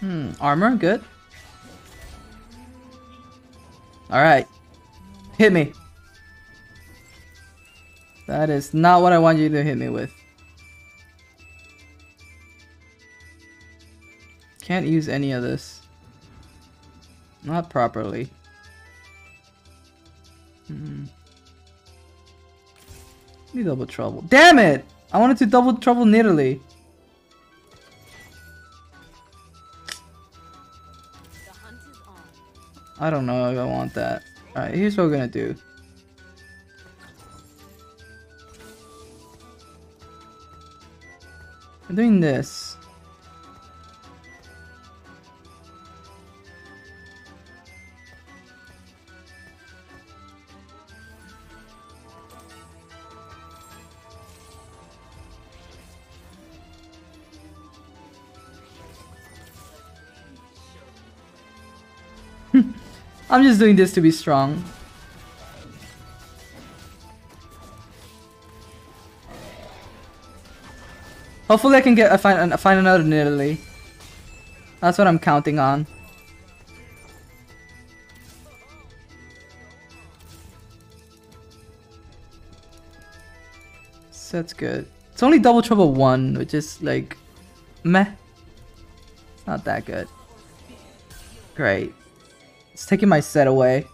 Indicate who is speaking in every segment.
Speaker 1: Hmm, armor, good. Alright. Hit me. That is not what I want you to hit me with. Can't use any of this. Not properly. Hmm. Double trouble. Damn it! I wanted to double trouble Nidalee. I don't know if I want that. Alright, here's what we're gonna do. We're doing this. I'm just doing this to be strong. Hopefully I can get a find I find another Nidalee. That's what I'm counting on. So that's good. It's only double trouble one, which is like meh. It's not that good. Great. It's taking my set away.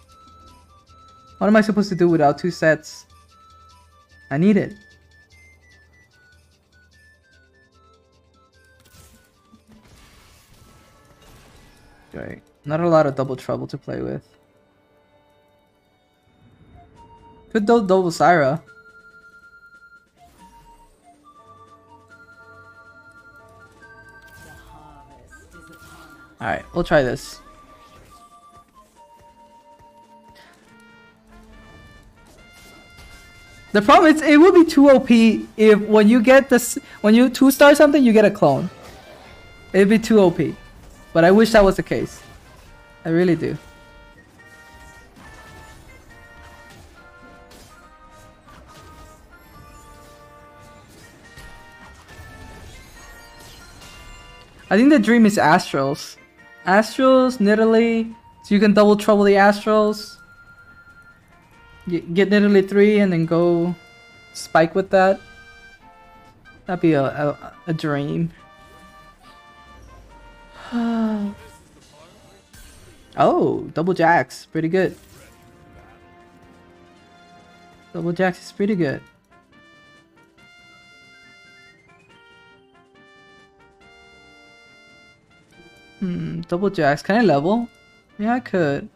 Speaker 1: What am I supposed to do without two sets? I need it. Right. Not a lot of double trouble to play with. Could do double Zyra. Alright, we'll try this. The problem is it will be too OP if when you get this when you two star something you get a clone. It'd be too OP. But I wish that was the case. I really do. I think the dream is Astrals. Astrals, Nidalee, so you can double trouble the Astrals. Get, Nidalee 3 and then go spike with that. That'd be a, a, a dream. oh, double jacks. Pretty good. Double jacks is pretty good. Hmm, double jacks. Can I level? Yeah, I could.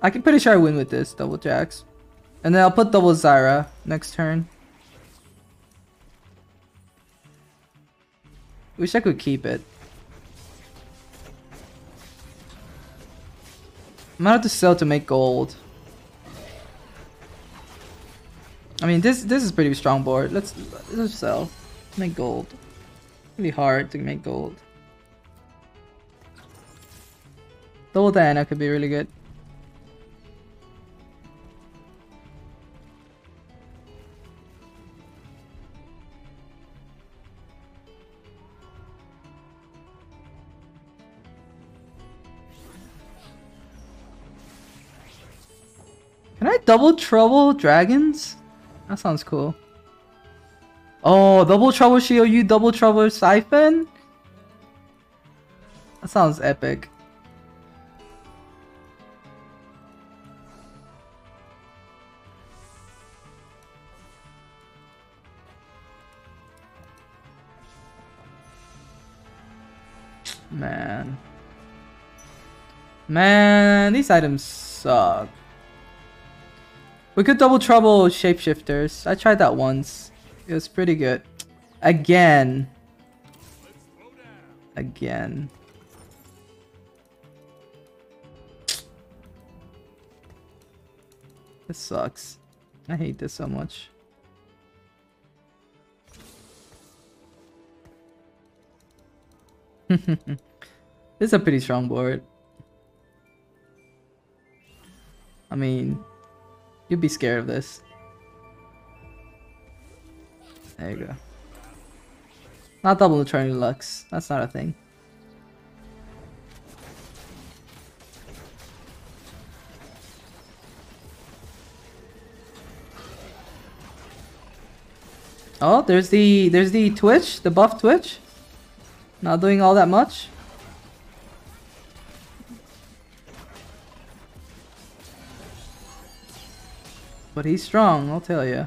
Speaker 1: I can pretty sure I win with this double jacks. And then I'll put double Zyra next turn. Wish I could keep it. I might have to sell to make gold. I mean, this this is pretty strong board. Let's let's sell, make gold. It'll be hard to make gold. Double Diana could be really good. Double trouble dragons? That sounds cool. Oh, double trouble Shioyu, double trouble Siphon? That sounds epic. Man. Man, these items suck. We could double trouble shapeshifters. I tried that once. It was pretty good. Again. Again. This sucks. I hate this so much. this is a pretty strong board. I mean, You'd be scared of this. There you go. Not double Eternity Lux. That's not a thing. Oh, there's the there's the Twitch, the buff Twitch. Not doing all that much. But he's strong, I'll tell you.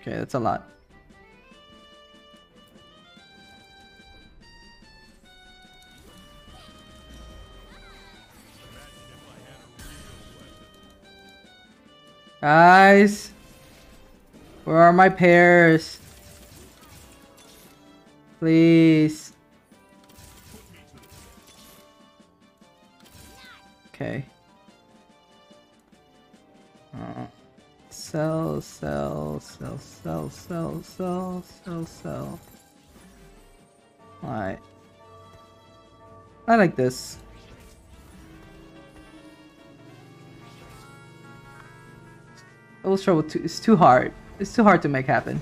Speaker 1: Okay, that's a lot. Guys, where are my pairs? Please. Okay. Uh, sell, sell, sell, sell, sell, sell, sell, sell. Alright. I like this. Double trouble too it's too hard. It's too hard to make happen.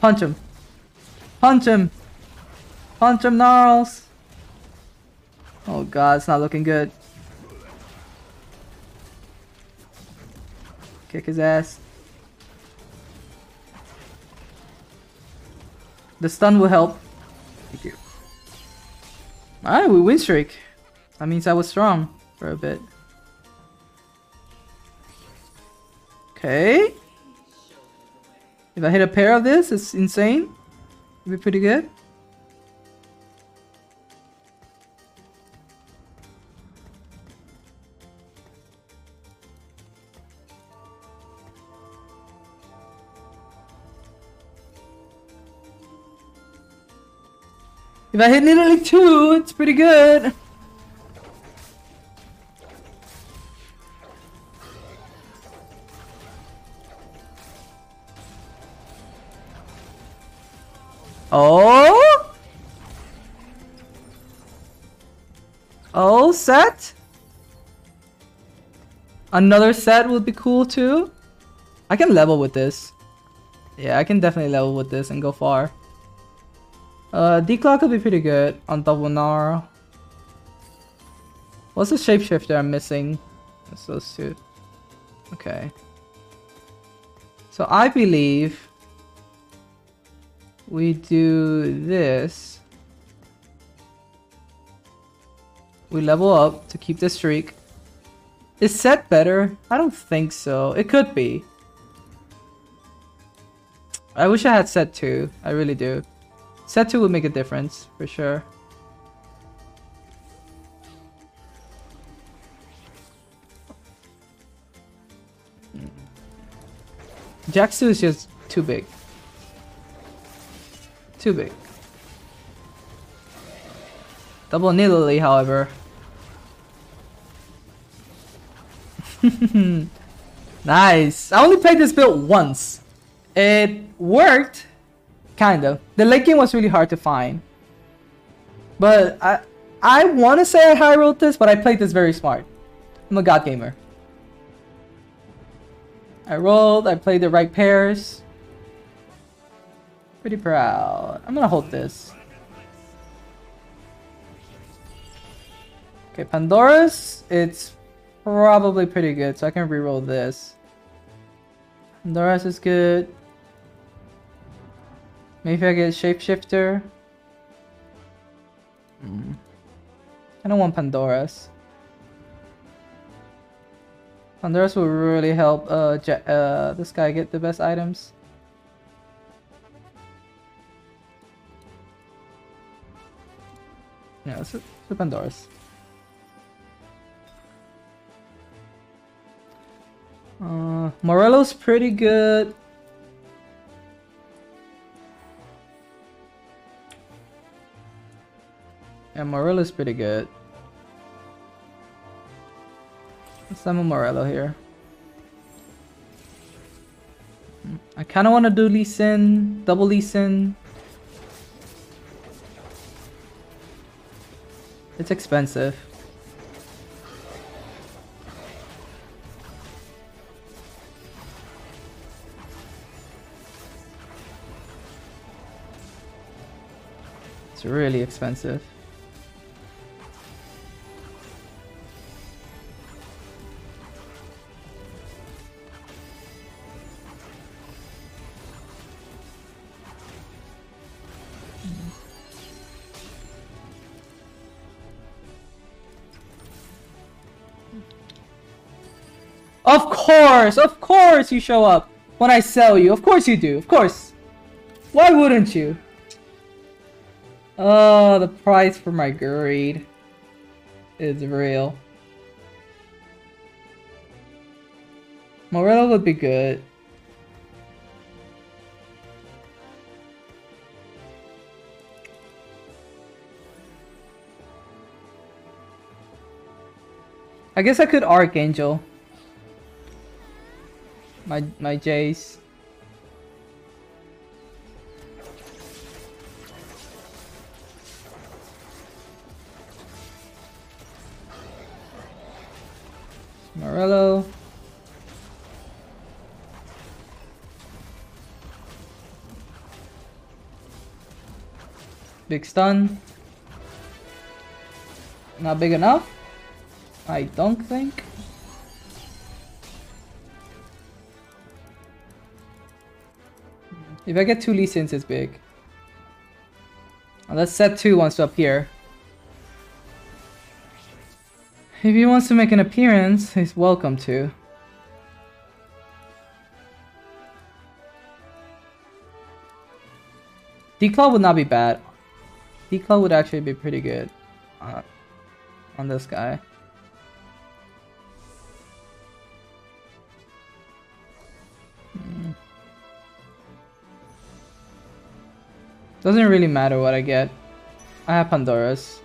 Speaker 1: Punch him. Punch him. Punch him, Gnarls. Oh god, it's not looking good. Kick his ass. The stun will help. Thank you. Alright, we win streak. That means I was strong for a bit. Okay. If I hit a pair of this, it's insane. It'd be pretty good. If I hit nearly two, it's pretty good. Oh? Oh, set? Another set would be cool too. I can level with this. Yeah, I can definitely level with this and go far. Uh, clock could be pretty good on double Gnar. What's the shapeshifter I'm missing? It's those two. Okay. So I believe we do this. We level up to keep the streak. Is set better? I don't think so. It could be. I wish I had set 2. I really do. Set 2 would make a difference, for sure. Jax 2 is just too big. Too big. Double Nidalee, however. nice! I only played this build once. It worked, Kind of. The late game was really hard to find. But I I want to say I high rolled this, but I played this very smart. I'm a god gamer. I rolled, I played the right pairs. Pretty proud. I'm gonna hold this. Okay, Pandora's, it's probably pretty good, so I can reroll this. Pandora's is good. Maybe I get Shapeshifter. Mm. I don't want Pandora's. Pandora's will really help uh, uh, this guy get the best items. Yeah, it's, it's Pandora's. Uh, Morello's pretty good. Yeah, Morello's pretty good. Let's summon Morello here. I kind kind of want to do Lee Sin, double Lee Sin. It's expensive. It's really expensive. Of course, of course you show up when I sell you. Of course you do, of course. Why wouldn't you? Oh, the price for my greed is real. Morello would be good. I guess I could Archangel my my Jayce. Morello. Big stun. Not big enough? I don't think. If I get two Lee Sins, it's big. Unless set 2 wants to appear. If he wants to make an appearance, he's welcome to. Declaw would not be bad. Declaw would actually be pretty good uh, on this guy. Doesn't really matter what I get. I have Pandora's.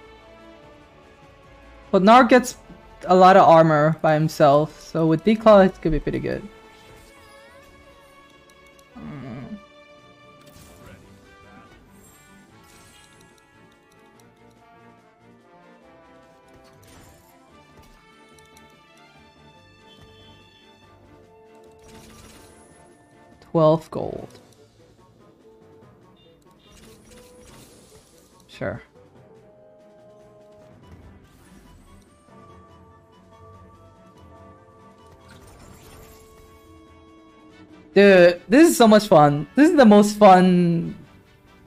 Speaker 1: But Gnar gets a lot of armor by himself, so with Declaw it could be pretty good. Twelve gold. Sure. Dude, this is so much fun. This is the most fun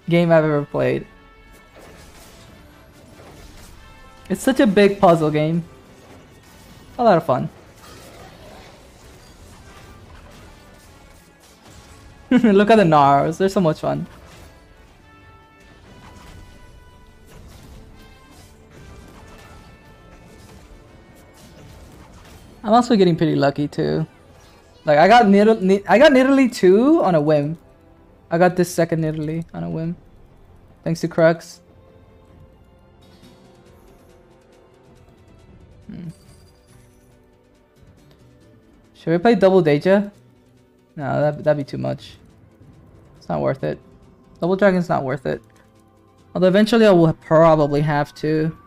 Speaker 1: game I've ever played. It's such a big puzzle game. A lot of fun. Look at the Gnars, they're so much fun. I'm also getting pretty lucky too. Like I got Nidalee, I got Nidalee two on a whim. I got this second Nidalee on a whim. Thanks to Crux. Hmm. Should we play double Deja? No, that, that'd be too much. It's not worth it. Double Dragon's not worth it. Although eventually I will probably have to.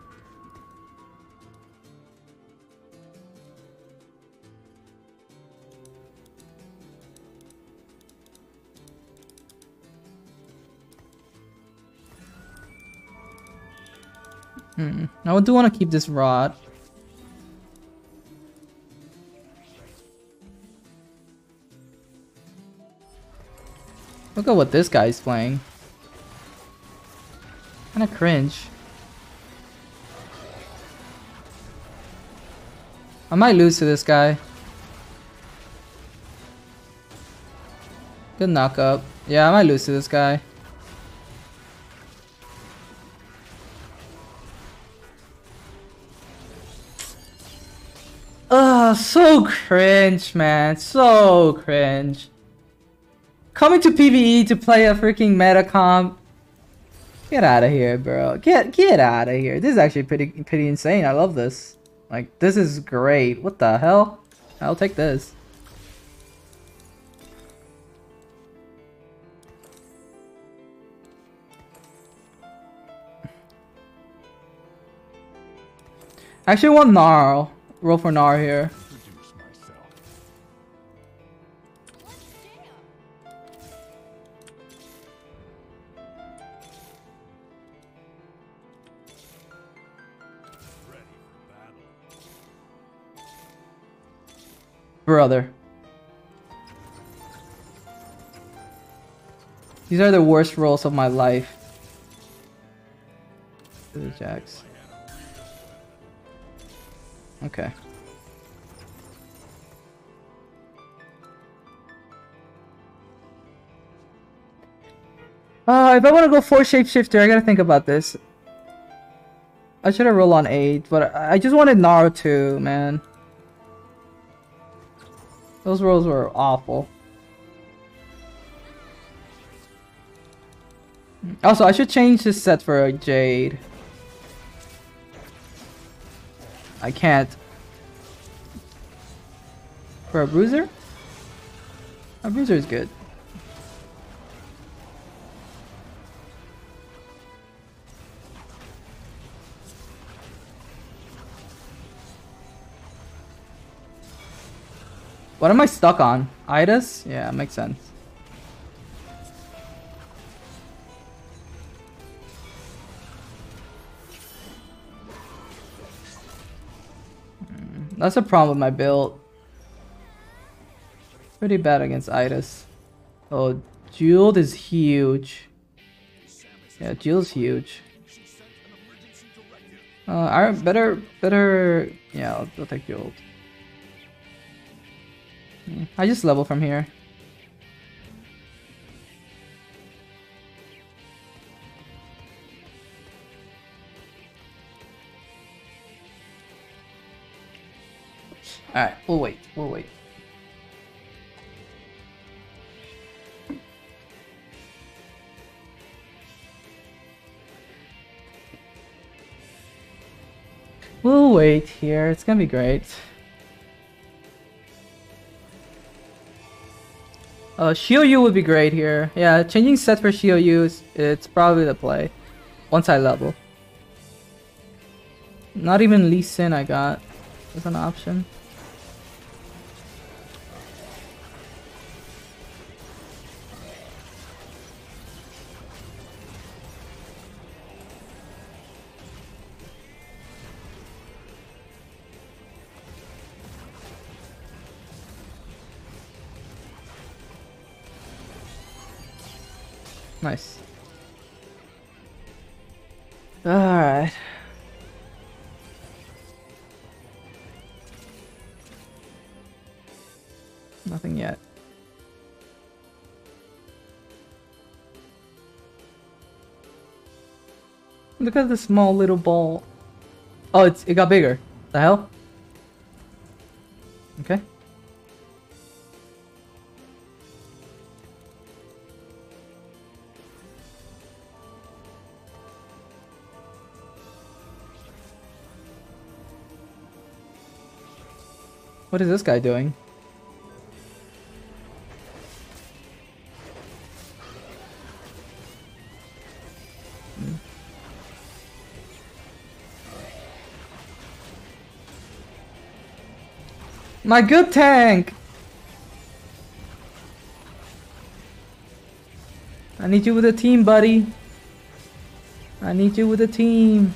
Speaker 1: Hmm. I do want to keep this rod. Look at what this guy's playing. Kinda cringe. I might lose to this guy. Good knock up. Yeah, I might lose to this guy. So cringe, man. So cringe. Coming to PvE to play a freaking meta comp. Get out of here, bro. Get get out of here. This is actually pretty pretty insane. I love this. Like, this is great. What the hell? I'll take this. I actually want Gnarl. Roll for Gnarl here. Brother. These are the worst rolls of my life. The jacks. Okay. Uh, if I want to go for shapeshifter, I gotta think about this. I should have rolled on 8, but I just wanted Naruto, man. Those rolls were awful. Also, I should change this set for a Jade. I can't. For a Bruiser? A Bruiser is good. What am I stuck on? Idas? Yeah, makes sense. Hmm, that's a problem with my build. Pretty bad against Idas. Oh, Jeweled is huge. Yeah, Jewel's huge. Uh, better, better, yeah, I'll, I'll take Jeweled. I just level from here. Alright, we'll wait, we'll wait. We'll wait here, it's gonna be great. Uh, Yu would be great here. Yeah, changing set for Yu is it's probably the play. Once I level. Not even Lee Sin I got as an option. Look at the small little ball. Oh, it's it got bigger. The hell? Okay. What is this guy doing? My good tank! I need you with a team, buddy. I need you with a team.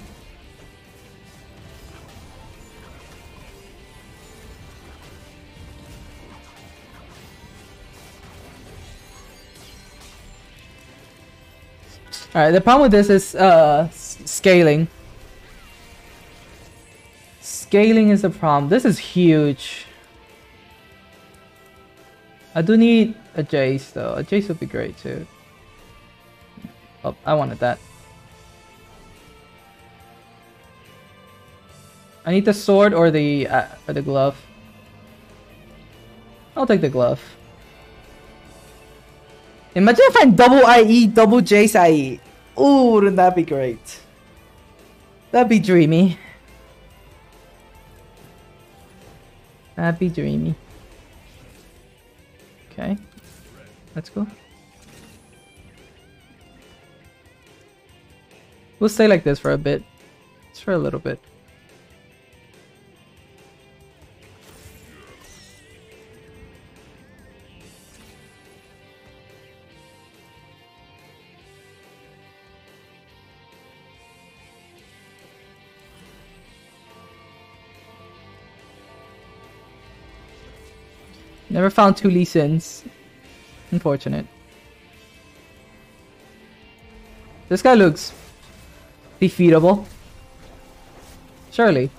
Speaker 1: Alright, the problem with this is uh, scaling. Scaling is a problem. This is huge. I do need a Jayce though. A Jayce would be great too. Oh, I wanted that. I need the sword or the uh, or the glove. I'll take the glove. Imagine if I'm double IE, double Jayce IE. Ooh, wouldn't that be great? That'd be dreamy. That'd be dreamy. Okay. Let's go. We'll stay like this for a bit. Just for a little bit. Never found two Lee. Unfortunate. This guy looks defeatable. Surely.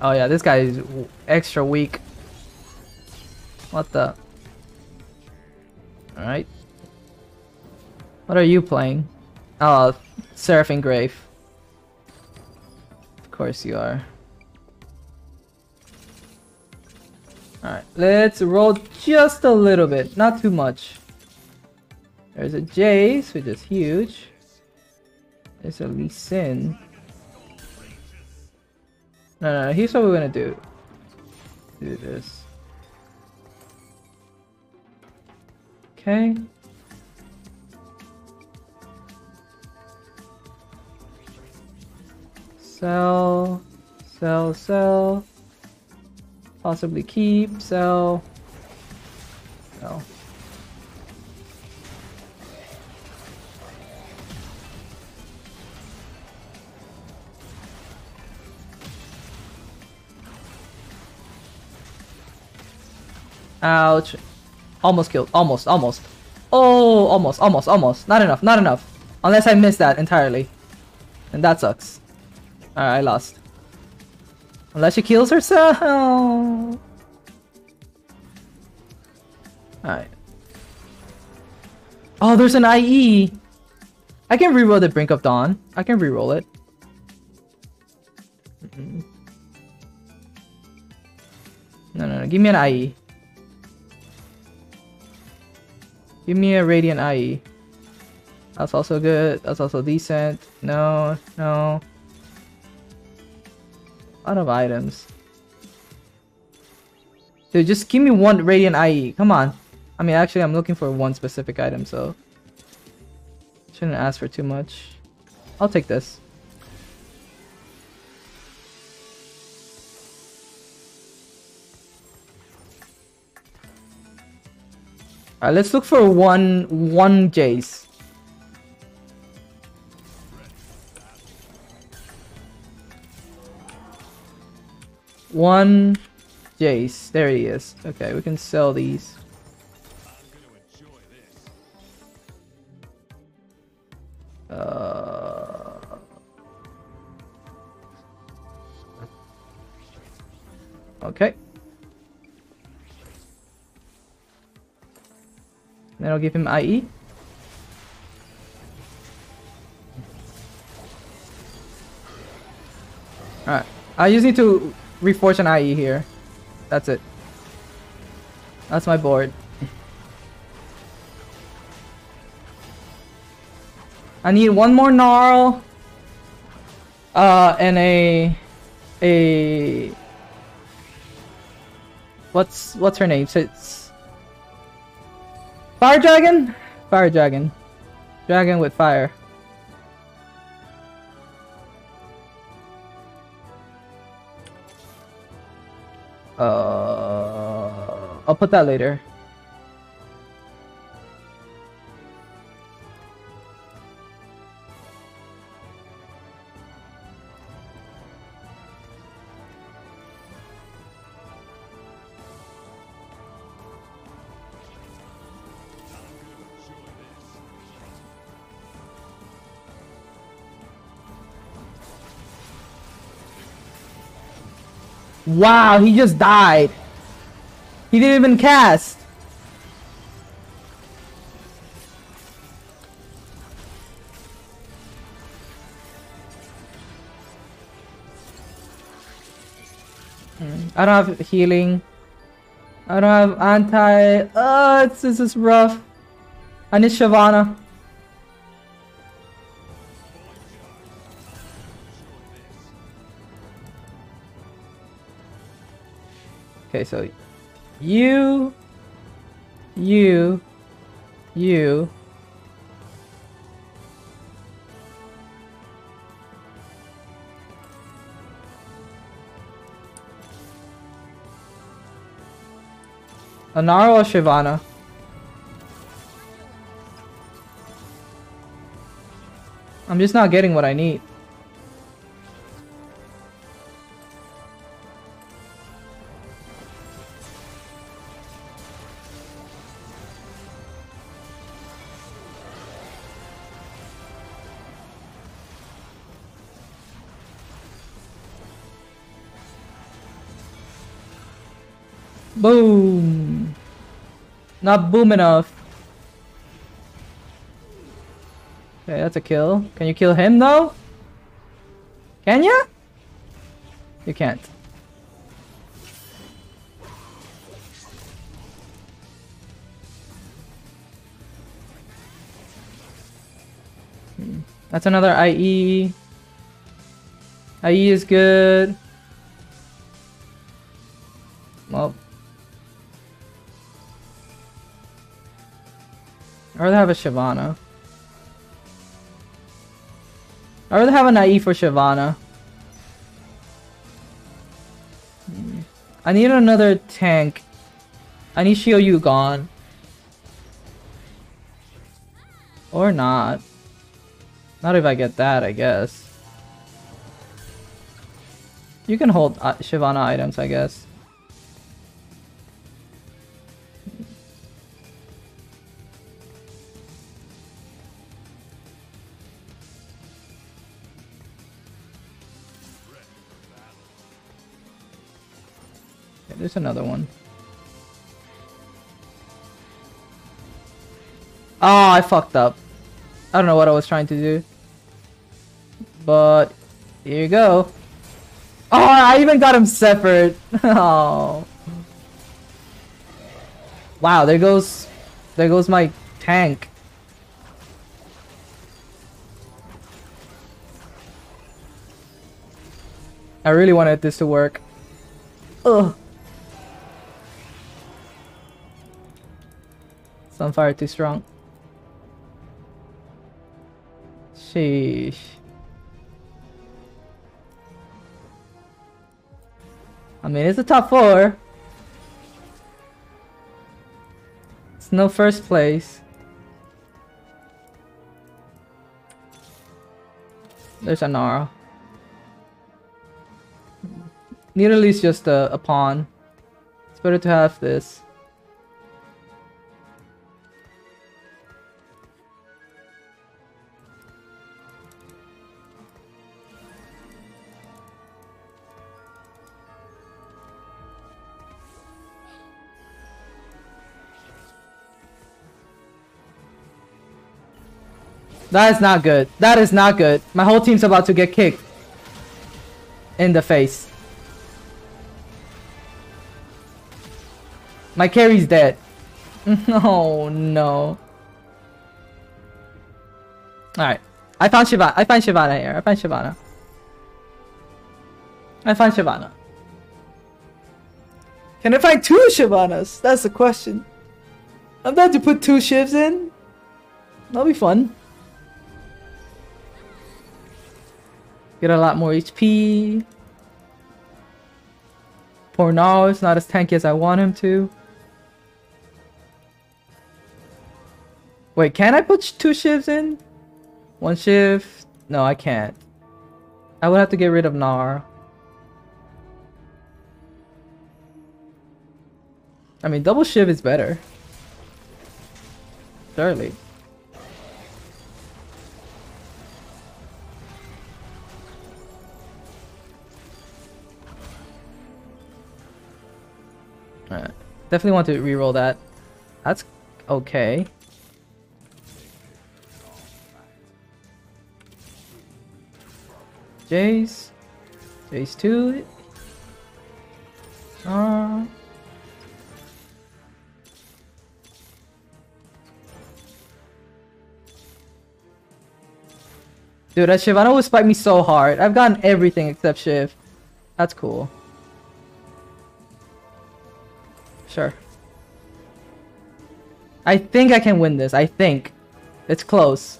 Speaker 1: Oh yeah, this guy is extra weak. What the? Alright. What are you playing? Ah, oh, Seraphine Grave. Course you are. Alright, let's roll just a little bit, not too much. There's a Jayce, which is huge. There's a Lee Sin. No, no, no, here's what we're gonna do. Do this. Okay. Sell, sell, sell. Possibly keep, sell. No. Ouch. Almost killed. Almost, almost. Oh, almost, almost, almost. Not enough, not enough. Unless I missed that entirely. And that sucks. Alright, I lost. Unless she kills herself. Alright. Oh, there's an IE. I can reroll the Brink of Dawn. I can reroll it. Mm-hmm. No, no, no. Give me an IE. Give me a Radiant IE. That's also good. That's also decent. No, no. Lot of items. Dude, just give me one Radiant IE. Come on. I mean, actually, I'm looking for one specific item, so... Shouldn't ask for too much. I'll take this. Alright, let's look for one one Jayce. One Jayce. There he is. Okay, we can sell these. Uh... Okay. Then I'll give him IE. Alright. I just need to reforge an IE here. That's it. That's my board. I need one more Gnarl. Uh, and a... A... What's, what's her name? So it's... Fire dragon? Fire dragon. Dragon with fire. Put that later. Wow, he just died. He didn't even cast. Hmm, I don't have healing. I don't have anti. Uh, this is rough. I need Shyvana. Okay, so you, you, you. Anara or Shyvana? I'm just not getting what I need. Not boom enough. Okay, that's a kill. Can you kill him though? Can ya? You can't. Hmm. That's another IE. IE is good. Have a Shyvana. I'd rather have a IE for Shyvana. I need another tank. I need Shio gone. Or not. Not if I get that, I guess. You can hold uh, Shyvana items, I guess. There's another one. Oh, I fucked up. I don't know what I was trying to do. But, here you go. Oh, I even got him separate. oh. Wow, there goes... There goes my tank. I really wanted this to work. Ugh. Sunfire too strong. Sheesh. I mean, it's a top four. It's no first place. There's a Nara. Is just a, a pawn. It's better to have this. That is not good. That is not good. My whole team's about to get kicked. In the face. My carry's dead. No, no. Alright. I found Shyvana. I find Shyvana here. I find Shyvana. I find Shyvana. Can I find two Shyvanas? That's the question. I'm about to put two shivs in. That'll be fun. Get a lot more HP. Poor Naro is not as tanky as I want him to. Wait, can I put two shifts in? One shift? No, I can't. I would have to get rid of Gnar. I mean, double shift is better. Surely. Alright. Definitely want to re-roll that. That's okay. Jayce. Jayce 2. Uh, Dude, that Shyvana will spike me so hard. I've gotten everything except Shiv. That's cool. Sure. I think I can win this. I think. It's close.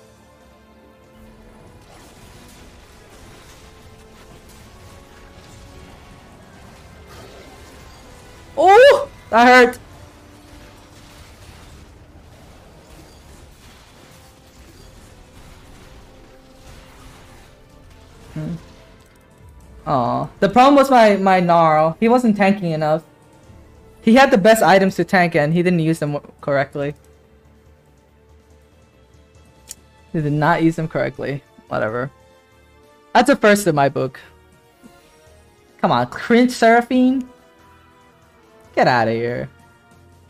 Speaker 1: Oh! That hurt! Hmm. Aw. The problem was my, my Gnarl. He wasn't tanking enough. He had the best items to tank and he didn't use them correctly. He did not use them correctly. Whatever. That's a first in my book. Come on, cringe Seraphine? Get out of here.